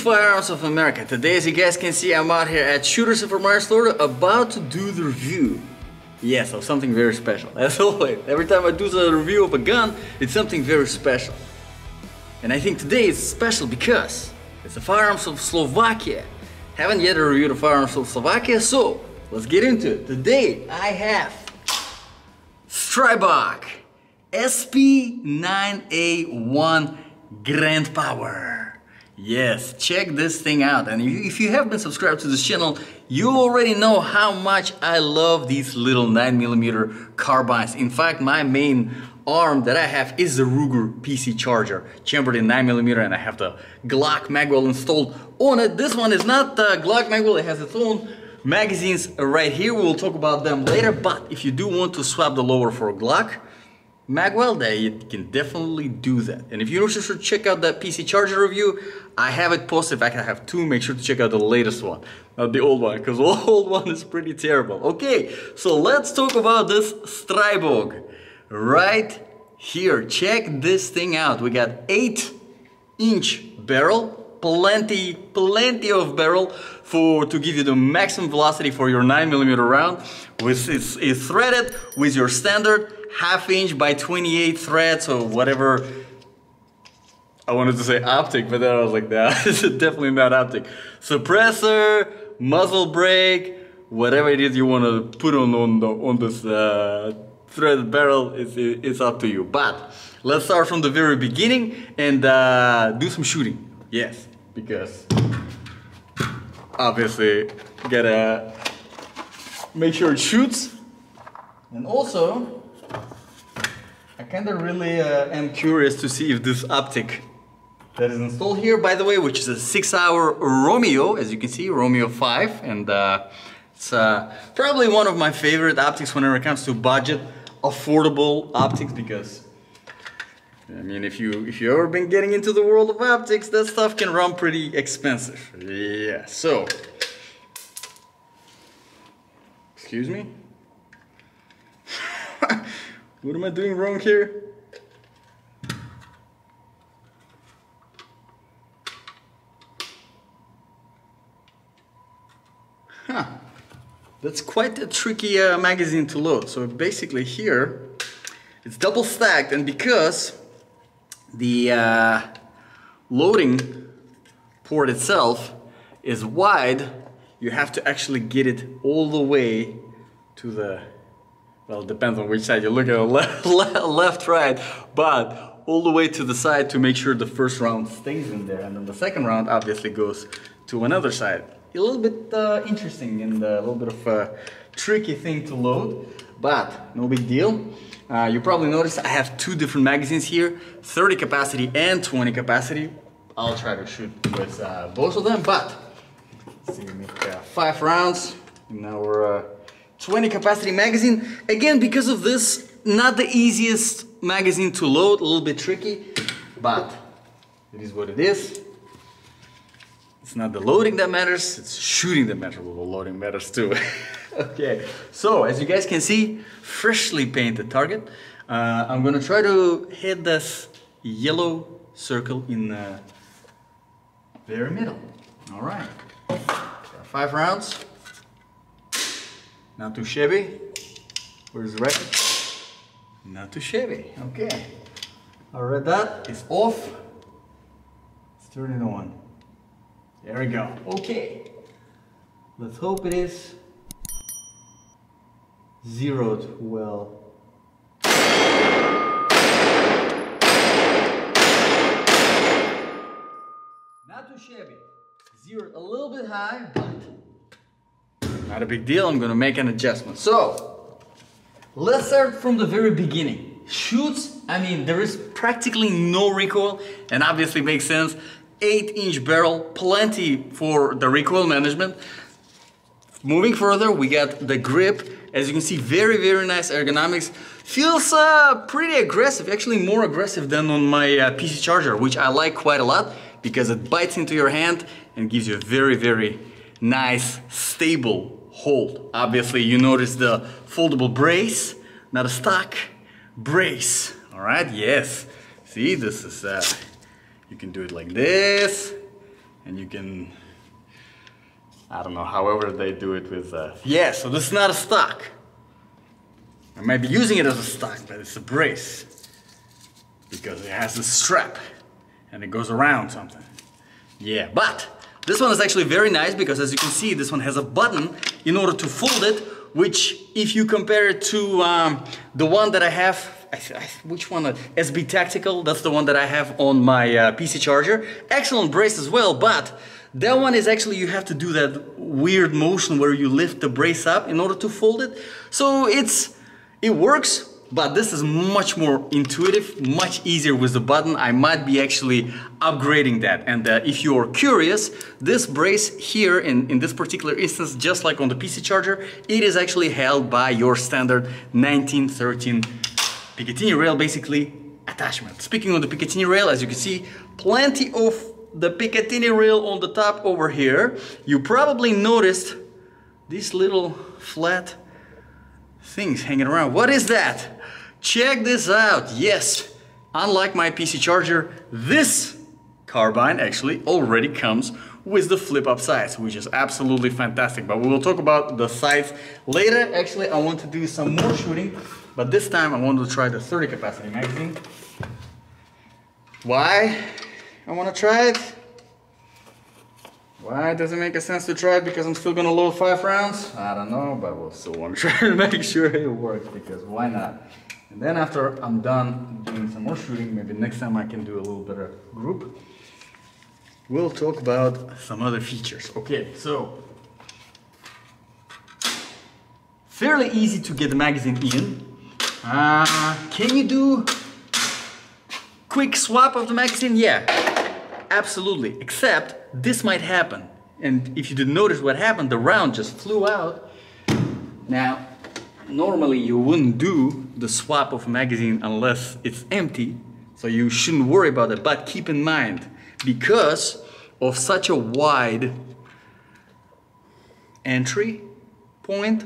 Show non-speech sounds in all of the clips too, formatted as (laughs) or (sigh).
Firearms of America. Today, as you guys can see, I'm out here at Shooters of Fort Florida, about to do the review. Yes, of something very special. (laughs) As always, every time I do the review of a gun, it's something very special. And I think today is special because it's the Firearms of Slovakia. Haven't yet reviewed the Firearms of Slovakia, so let's get into it. Today, I have Stribog SP9A1 Grand Power. Yes, check this thing out. And if you have been subscribed to this channel, you already know how much I love these little 9mm carbines. In fact, my main arm that I have is the Ruger PC Charger, chambered in 9mm, and I have the Glock magwell installed on it. This one is not the Glock magwell, it has its own magazines right here. We will talk about them later, but if you do want to swap the lower for a Glock, Magwell you can definitely do that. And if you're interested, check out that PC charger review. I have it posted. In fact, I have two. Make sure to check out the latest one, not the old one, because (laughs) the old one is pretty terrible. Okay, so let's talk about this Stribog right here. Check this thing out. We got 8 inch barrel, plenty, plenty of barrel for to give you the maximum velocity for your 9mm round. With it's, it's threaded with your standard half inch by 28 threads or whatever. I wanted to say optic, but then I was like, that (laughs) is definitely not optic. Suppressor, muzzle brake, whatever it is you want to put on on, the, on this uh, threaded barrel, it's, it's up to you. But let's start from the very beginning and uh, do some shooting. Yes, because obviously gotta make sure it shoots. And also, kind of really uh, am curious to see if this optic that is installed here, by the way, which is a Sig Sauer Romeo, as you can see, Romeo 5, and uh, it's uh, probably one of my favorite optics whenever it comes to budget, affordable optics, because I mean, if you if you ever been getting into the world of optics, that stuff can run pretty expensive. Yeah, so excuse me. What am I doing wrong here? Huh. That's quite a tricky uh, magazine to load. So basically here, it's double stacked and because the uh, loading port itself is wide, you have to actually get it all the way to the well, depends on which side you look at, (laughs) left, left, right, but all the way to the side to make sure the first round stays in there. And then the second round obviously goes to another side. A little bit uh, interesting and a little bit of a tricky thing to load, but no big deal. Uh, you probably noticed I have two different magazines here, 30 capacity and 20 capacity. I'll try to shoot with uh, both of them, but see, we make uh, five rounds in our 20 capacity magazine. Again, because of this, not the easiest magazine to load, a little bit tricky, but it is what it is. It's not the loading that matters, it's shooting that matters. Well, the loading matters too. (laughs) okay, so as you guys can see, freshly painted target. Uh, I'm gonna try to hit this yellow circle in the very middle. All right, five rounds. Not too shabby. Where's the record? Not too shabby. Okay. Alright, that is off. Let's turn it on. There we go. Okay. Let's hope it is zeroed well. Not too shabby. Zeroed a little bit high, but not a big deal, I'm gonna make an adjustment. So, let's start from the very beginning. Shoots, I mean, there is practically no recoil, and obviously makes sense. 8 inch barrel, plenty for the recoil management. Moving further, we got the grip. As you can see, very, very nice ergonomics. Feels uh, pretty aggressive, actually more aggressive than on my uh, PC charger, which I like quite a lot because it bites into your hand and gives you a very, very nice, stable hold. Obviously, you notice the foldable brace, not a stock brace. All right, yes. See, this is, uh, you can do it like this. and you can, I don't know, however they do it with, uh, yeah, so this is not a stock. I might be using it as a stock, but it's a brace because it has a strap and it goes around something. Yeah, but this one is actually very nice because as you can see, this one has a button in order to fold it, which if you compare it to um, the one that I have, which one? SB Tactical, that's the one that I have on my uh, PC charger. Excellent brace as well, but that one is actually, you have to do that weird motion where you lift the brace up in order to fold it. So it's, it works, but this is much more intuitive, much easier with the button. I might be actually upgrading that. And uh, if you're curious, this brace here in, in this particular instance, just like on the PC charger, it is actually held by your standard 1913 Picatinny rail basically attachment. Speaking of the Picatinny rail, as you can see, plenty of the Picatinny rail on the top over here. You probably noticed this little flat things hanging around. What is that? Check this out. Yes, unlike my PC charger, this carbine actually already comes with the flip up sights, which is absolutely fantastic. But we will talk about the sights later. Actually, I want to do some more shooting, but this time I want to try the 30 capacity magazine. Why I want to try it? Why does it make a sense to try it? Because I'm still gonna load five rounds? I don't know, but we'll still want (laughs) to try to make sure it works because why not? And then after I'm done doing some more shooting, maybe next time I can do a little better group, we'll talk about some other features. Okay, so fairly easy to get the magazine in. Uh, can you do quick swap of the magazine? Yeah, absolutely, except this might happen. And if you didn't notice what happened, the round just flew out. Now, normally you wouldn't do the swap of magazine unless it's empty, so you shouldn't worry about it. But keep in mind, because of such a wide entry point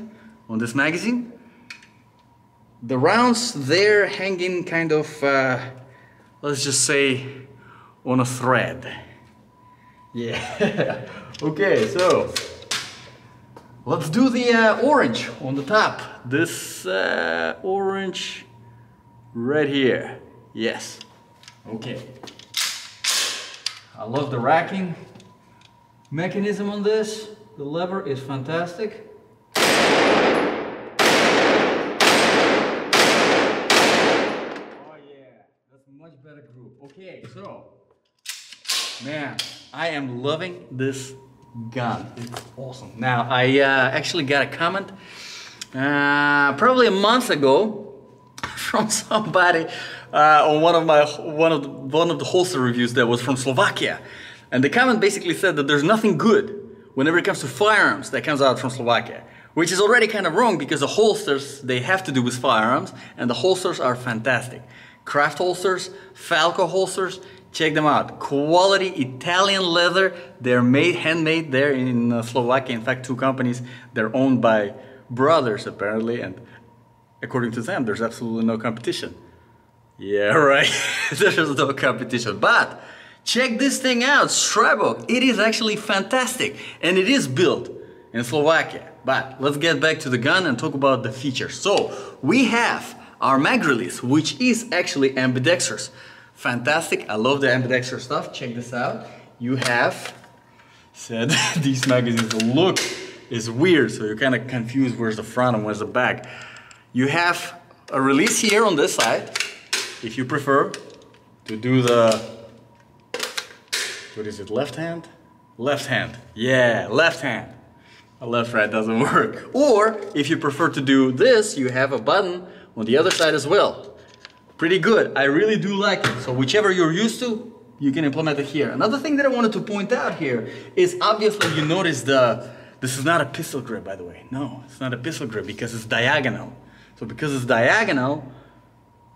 on this magazine, the rounds there hanging kind of, uh, let's just say, on a thread. Yeah. (laughs) okay, so let's do the uh, orange on the top. This uh, orange right here. Yes. Okay. I love the racking mechanism on this. The lever is fantastic. Oh yeah, that's much better group. Okay, so Man, I am loving this gun. It's awesome. Now, I uh, actually got a comment uh, probably a month ago (laughs) from somebody uh, on one of my one of the, one of the holster reviews that was from Slovakia, and the comment basically said that there's nothing good whenever it comes to firearms that comes out from Slovakia, which is already kind of wrong because the holsters they have to do with firearms, and the holsters are fantastic. Craft holsters, Falco holsters, Check them out. Quality Italian leather. They're made, handmade there in uh, Slovakia. In fact, two companies. They're owned by brothers apparently, and according to them, there's absolutely no competition. Yeah, (laughs) right. there's no competition. But check this thing out, Stribog. It is actually fantastic, and it is built in Slovakia. But let's get back to the gun and talk about the features. So we have our mag release, which is actually ambidextrous. Fantastic. I love the ambidextrous stuff. Check this out. You have said (laughs) these magazines look is weird, so you're kind of confused where's the front and where's the back. You have a release here on this side, if you prefer to do the, what is it, left hand? Left hand, yeah, left hand. A left right doesn't (laughs) work. Or if you prefer to do this, you have a button on the other side as well pretty good. I really do like it. So whichever you're used to, you can implement it here. Another thing that I wanted to point out here is obviously you notice the, this is not a pistol grip by the way. No, it's not a pistol grip because it's diagonal. So because it's diagonal,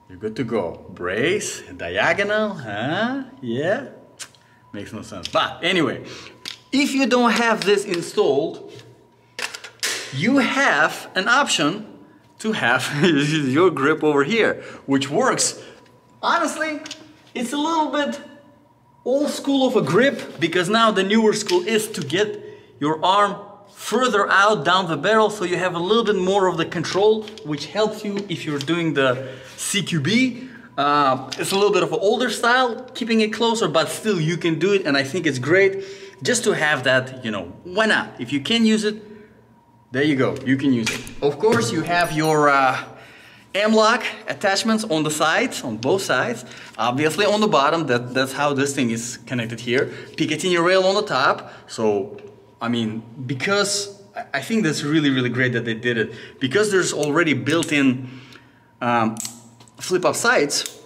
you're good to go. Brace, diagonal, huh? Yeah? Makes no sense. But anyway, if you don't have this installed, you have an option to have (laughs) your grip over here, which works. Honestly, it's a little bit old school of a grip because now the newer school is to get your arm further out down the barrel so you have a little bit more of the control which helps you if you're doing the CQB. Uh, it's a little bit of an older style, keeping it closer, but still you can do it and I think it's great just to have that, you know, why not? If you can use it, there you go, you can use it. Of course, you have your uh, M-LOK attachments on the sides, on both sides. Obviously on the bottom, that, that's how this thing is connected here. Picatinny rail on the top. So, I mean, because I think that's really, really great that they did it. Because there's already built-in um, flip-up sides,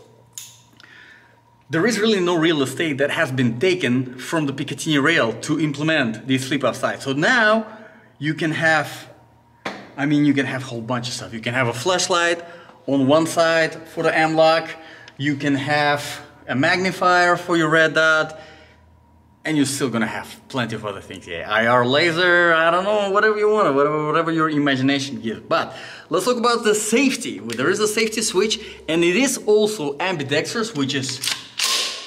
there is really no real estate that has been taken from the Picatinny rail to implement these flip-up sides. So now you can have, I mean, you can have a whole bunch of stuff. You can have a flashlight on one side for the M-LOK. You can have a magnifier for your red dot. And you're still gonna have plenty of other things. Yeah, IR laser, I don't know, whatever you want, whatever, whatever your imagination gives. But let's talk about the safety. There is a safety switch and it is also ambidextrous, which is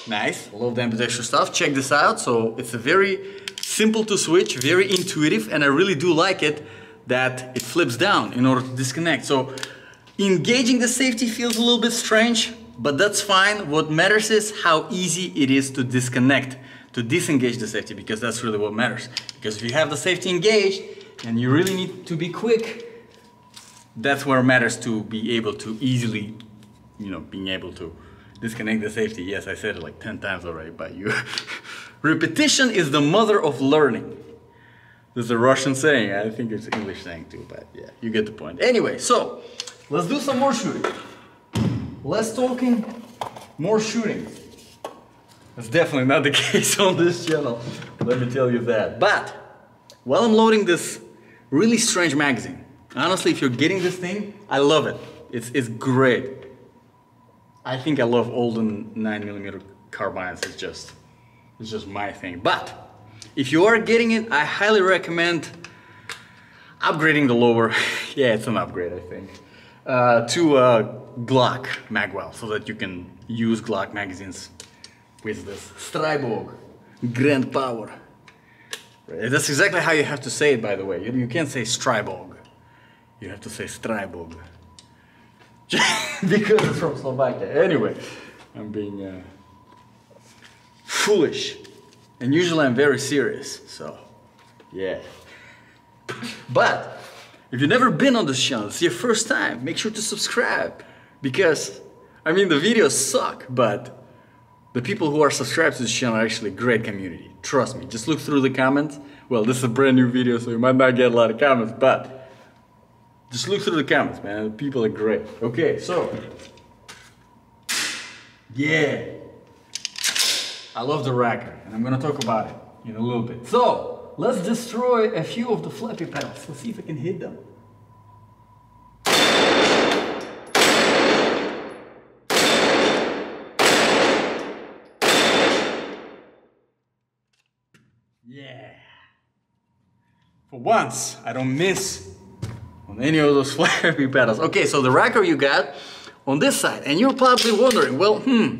Nice, love the ambidextrous stuff. Check this out. So it's a very simple to switch, very intuitive, and I really do like it that it flips down in order to disconnect. So engaging the safety feels a little bit strange, but that's fine. What matters is how easy it is to disconnect, to disengage the safety, because that's really what matters. Because if you have the safety engaged and you really need to be quick, that's where it matters to be able to easily, you know, being able to disconnect the safety. Yes, I said it like 10 times already, but you. (laughs) Repetition is the mother of learning. There's a Russian saying, I think it's English saying too, but yeah, you get the point. Anyway, so let's do some more shooting. Less talking, more shooting. That's definitely not the (laughs) case on this channel, let me tell you that. But while I'm loading this really strange magazine, honestly, if you're getting this thing, I love it. It's, it's great. I think I love olden 9mm carbines. It's just, it's just my thing. But if you are getting it, I highly recommend upgrading the lower. (laughs) yeah, it's an upgrade, I think. Uh, to a Glock magwell so that you can use Glock magazines with this Stribog Grand Power. That's exactly how you have to say it, by the way. You, you can't say Stribog. You have to say Stribog. (laughs) because it's from Slovakia. Anyway, I'm being uh, foolish. And usually I'm very serious, so yeah. But if you've never been on this channel, it's your first time, make sure to subscribe. Because, I mean, the videos suck, but the people who are subscribed to this channel are actually a great community. Trust me, just look through the comments. Well, this is a brand new video, so you might not get a lot of comments, but just look through the comments, man. The people are great. Okay, so. Yeah. I love the Racker, and I'm gonna talk about it in a little bit. So, let's destroy a few of the flappy pedals. Let's see if I can hit them. Yeah. For once, I don't miss on any of those (laughs) flappy pedals. Okay, so the Racker you got on this side, and you're probably wondering, well, hmm,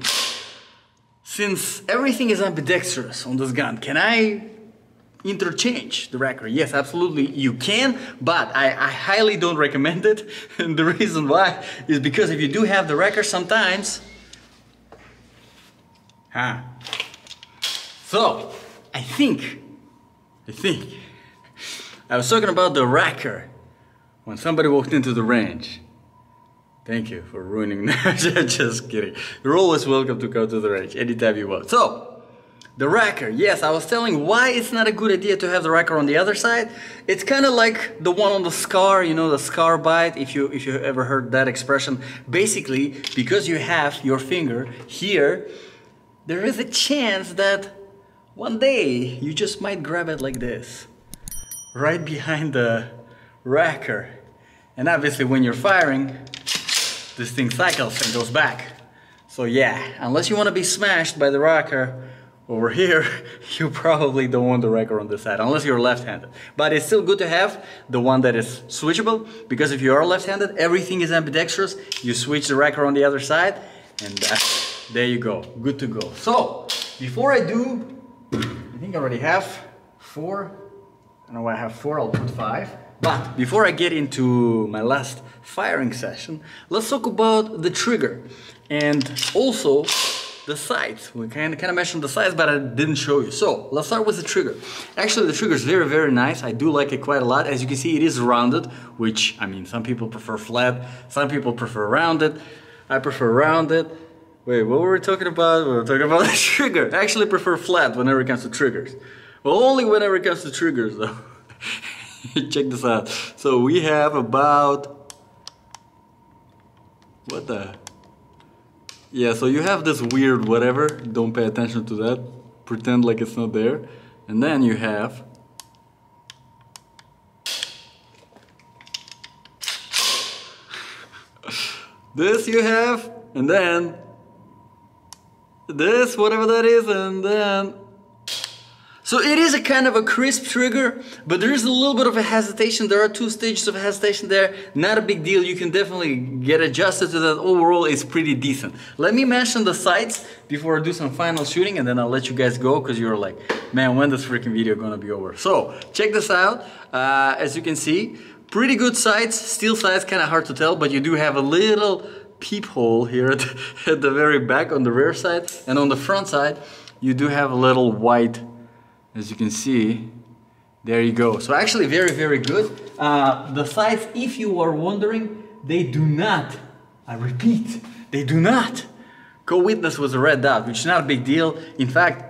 since everything is ambidextrous on this gun, can I interchange the Racker? Yes, absolutely you can, but I, I highly don't recommend it. (laughs) And the reason why is because if you do have the Racker sometimes, huh? So, I think, I think, I was talking about the Racker when somebody walked into the range, thank you for ruining (laughs) that. Just kidding. You're always welcome to come to the range anytime you want. So, the Racker. Yes, I was telling why it's not a good idea to have the Racker on the other side. It's kind of like the one on the scar, you know, the scar bite, if you if you ever heard that expression. Basically, because you have your finger here, there is a chance that one day you just might grab it like this. Right behind the Racker. And obviously when you're firing, this thing cycles and goes back. So yeah, unless you want to be smashed by the rocker over here, (laughs) you probably don't want the rocker on this side, unless you're left-handed. But it's still good to have the one that is switchable, because if you are left-handed, everything is ambidextrous. You switch the rocker on the other side, and there you go, good to go. So, before I do, I think I already have four. I know I have four, I'll put five. But before I get into my last firing session, let's talk about the trigger and also the sights. We kind of, kind of mentioned the sights, but I didn't show you. So let's start with the trigger. Actually, the trigger is very, very nice. I do like it quite a lot. As you can see, it is rounded, which, I mean, some people prefer flat, some people prefer rounded. I prefer rounded. Wait, what were we talking about? We were talking about (laughs) the trigger. I actually prefer flat whenever it comes to triggers. Well, only whenever it comes to triggers, though. (laughs) Check this out. So we have about... What the... Yeah, so you have this weird whatever, don't pay attention to that, pretend like it's not there. And then you have this you have, and then this, whatever that is, and then so it is a kind of a crisp trigger, but there is a little bit of a hesitation. There are two stages of hesitation there. Not a big deal. You can definitely get adjusted to that. Overall, it's pretty decent. Let me mention the sights before I do some final shooting and then I'll let you guys go because you're like, man, when this freaking video gonna be over? So check this out. Uh, as you can see, pretty good sights. Steel sights, kind of hard to tell, but you do have a little peephole here (laughs) at the, at the very back on the rear side. And on the front side, you do have a little white as you can see there you go. So actually very very good. Uh, the sights if you are wondering they do not I repeat they do not co-witness with a red dot which is not a big deal. In fact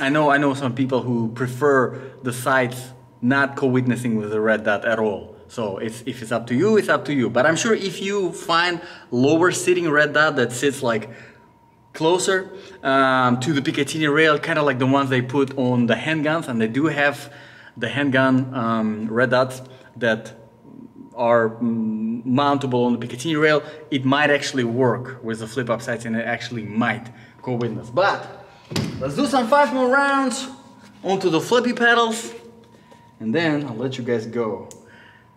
I know I know some people who prefer the sights not co-witnessing with a red dot at all. So it's, if it's up to you it's up to you. But I'm sure if you find lower sitting red dot that sits like closer um, to the Picatinny rail, kind of like the ones they put on the handguns, and they do have the handgun um, red dots that are mm, mountable on the Picatinny rail. It might actually work with the flip-up sights, and it actually might co-witness. But let's do some five more rounds onto the flippy pedals, and then I'll let you guys go.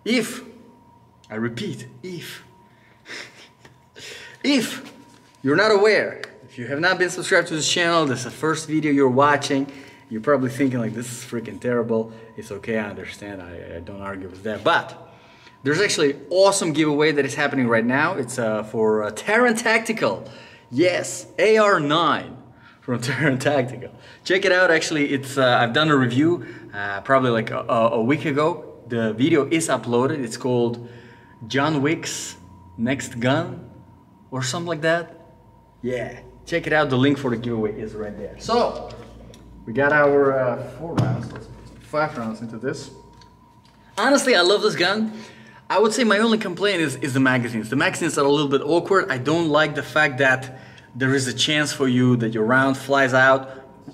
If, I repeat, if, (laughs) if you're not aware if you have not been subscribed to this channel, this is the first video you're watching, you're probably thinking like, this is freaking terrible. It's okay, I understand, I, I don't argue with that. But there's actually awesome giveaway that is happening right now. It's uh, for uh, Taran Tactical. Yes, AR9 from (laughs) Taran Tactical. Check it out, actually, it's uh, I've done a review uh, probably like a, a week ago. The video is uploaded. It's called John Wick's Next Gun or something like that. Yeah, check it out. The link for the giveaway is right there. So, we got our uh, four rounds, five rounds into this. Honestly, I love this gun. I would say my only complaint is, is the magazines. The magazines are a little bit awkward. I don't like the fact that there is a chance for you that your round flies out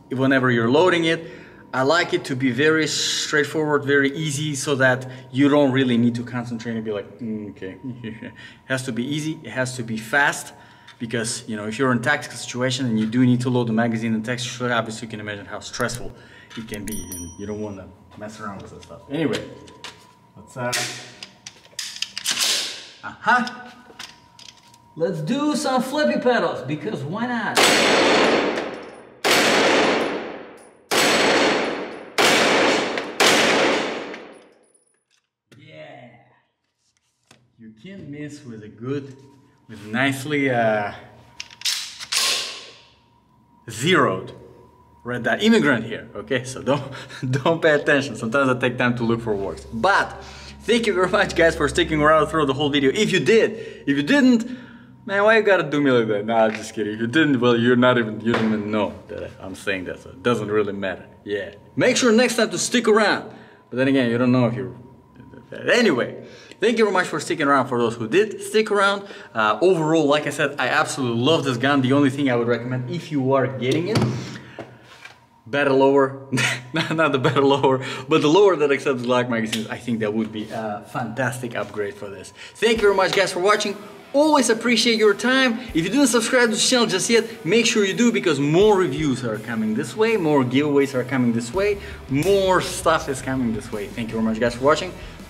whenever you're loading it. I like it to be very straightforward, very easy, so that you don't really need to concentrate and be like, mm, okay. (laughs) it has to be easy, it has to be fast because you know if you're in a tactical situation and you do need to load the magazine and text obviously you can imagine how stressful it can be and you don't want to mess around with that stuff. Anyway let's uh uh-huh. Let's do some flippy pedals because why not? Yeah. You can't miss with a good with nicely uh, zeroed. Red that immigrant here okay? So don't (laughs) don't pay attention. Sometimes I take time to look for words. But thank you very much guys for sticking around through the whole video. If you did if you didn't man why you gotta do me like that? Nah I'm just kidding. If you didn't well you're not even you don't even know that I'm saying that so it doesn't really matter. Yeah. Make sure next time to stick around. But then again you don't know if you're anyway Thank you very much for sticking around for those who did stick around. Uh, overall, like I said, I absolutely love this gun. The only thing I would recommend if you are getting it, better lower, (laughs) not the better lower, but the lower that accepts Glock magazines, I think that would be a fantastic upgrade for this. Thank you very much guys for watching. Always appreciate your time. If you didn't subscribe to the channel just yet, make sure you do because more reviews are coming this way, more giveaways are coming this way, more stuff is coming this way. Thank you very much guys for watching.